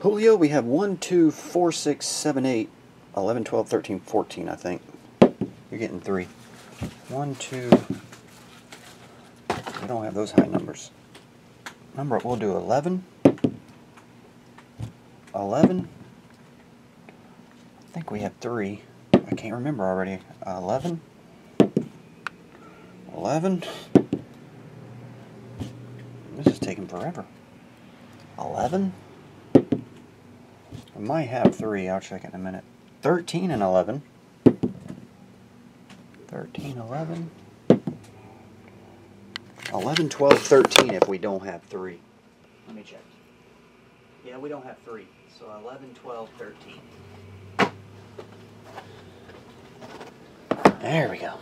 Julio, we have 1, 2, 4, 6, 7, 8, 11, 12, 13, 14, I think. You're getting 3. 1, 2. We don't have those high numbers. Number, we'll do 11. 11. I think we have 3. I can't remember already. Uh, 11. 11. This is taking forever. 11. I might have 3. I'll check in a minute. 13 and 11. 13, 11. 11, 12, 13 if we don't have 3. Let me check. Yeah, we don't have 3. So 11, 12, 13. There we go.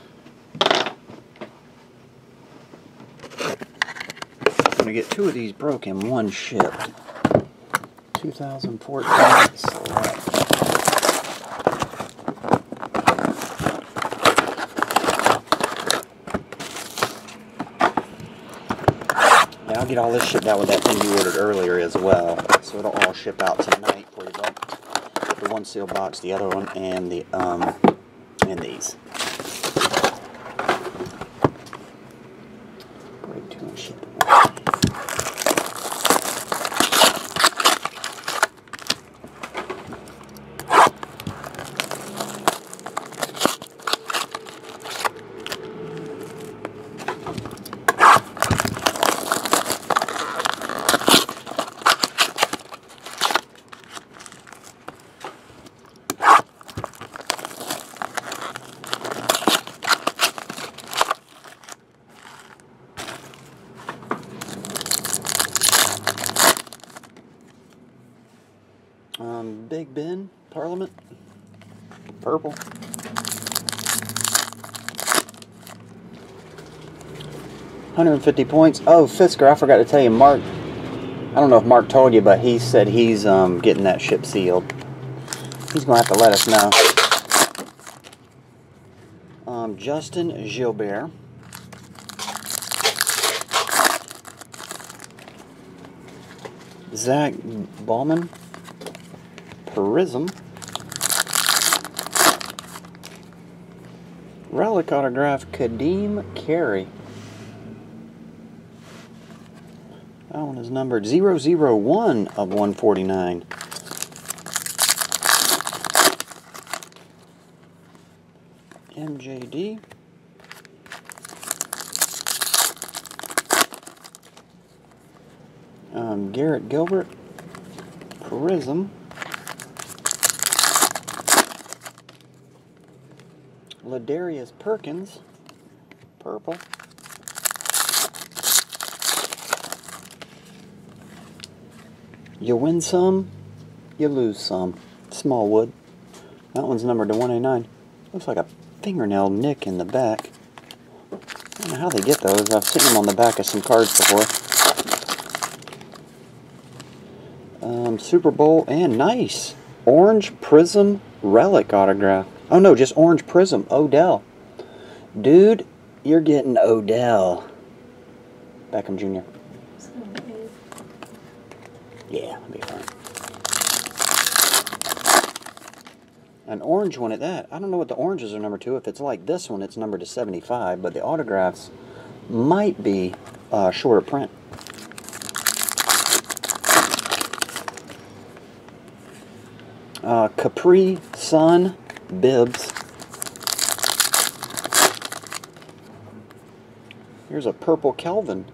I'm going to get two of these broken, one shipped. 2014 select. Now I'll get all this shipped out with that thing you ordered earlier as well. So it'll all ship out tonight for you. The one seal box, the other one, and the um and these. Grade two and shipping. Um, Big Ben, Parliament, purple. Hundred and fifty points. Oh, Fisker, I forgot to tell you, Mark. I don't know if Mark told you, but he said he's um, getting that ship sealed. He's gonna have to let us know. Um, Justin Gilbert. Zach Ballman. Prism. Relic autograph Kadeem Carey. That one is numbered 001 of 149. MJD. Um, Garrett Gilbert. Prism. Ladarius Perkins, purple. You win some, you lose some. Smallwood. That one's numbered to 189. Looks like a fingernail nick in the back. I don't know how they get those. I've seen them on the back of some cards before. Um, Super Bowl and nice. Orange Prism Relic autograph. Oh no, just Orange Prism. Odell. Dude, you're getting Odell. Beckham Jr. Yeah, it'll be fine. An orange one at that. I don't know what the oranges are number two. If it's like this one, it's numbered to 75, but the autographs might be uh, shorter print. Uh, Capri Sun Bibbs. Here's a purple Kelvin.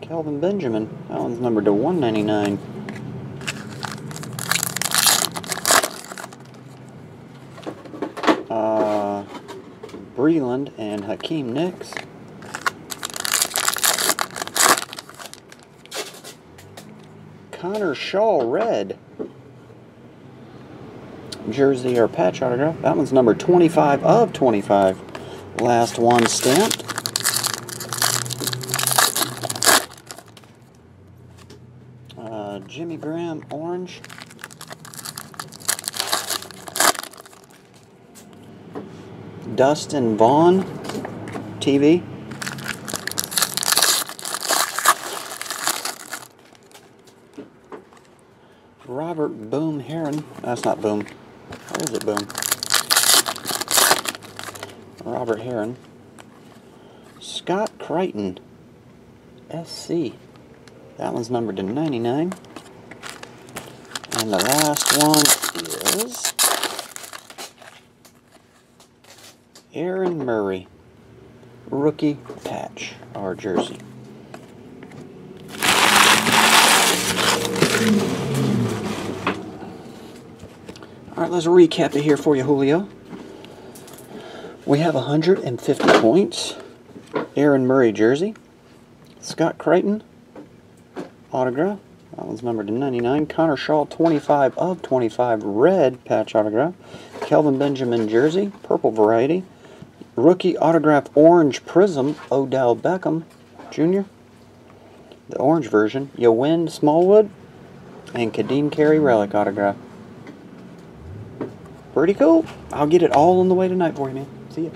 Kelvin Benjamin. That one's numbered to 199. Uh, Breland and Hakeem Nicks. Connor Shaw Red jersey or patch autograph. That one's number 25 of 25. Last one stamped. Uh, Jimmy Graham orange. Dustin Vaughn TV. Robert Boom Herron. That's not Boom. Or is it Boom? Robert Herron. Scott Crichton. SC. That one's numbered to 99. And the last one is Aaron Murray. Rookie patch, our jersey. All right, let's recap it here for you, Julio. We have 150 points. Aaron Murray jersey. Scott Crichton autograph. That one's numbered to 99. Connor Shaw 25 of 25 red patch autograph. Kelvin Benjamin jersey, purple variety. Rookie autograph orange prism Odell Beckham Jr. The orange version. Yawin Smallwood and Kadeem Carey relic autograph. Pretty cool. I'll get it all on the way tonight for you, man. See ya.